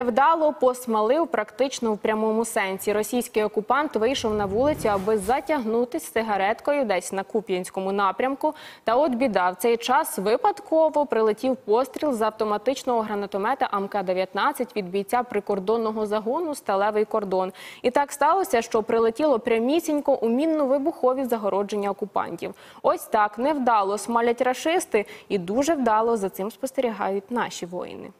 Вдало посмалив практично в прямому сенсі. Російський окупант вийшов на вулицю, аби затягнутися сигареткою десь на Куп'янському напрямку. Та от біда, в цей час випадково прилетів постріл з автоматичного гранатомета АМК-19 від бійця прикордонного загону «Сталевий кордон». І так сталося, що прилетіло прямісінько у мінно-вибухові загородження окупантів. Ось так невдало смалять рашисти і дуже вдало за цим спостерігають наші воїни.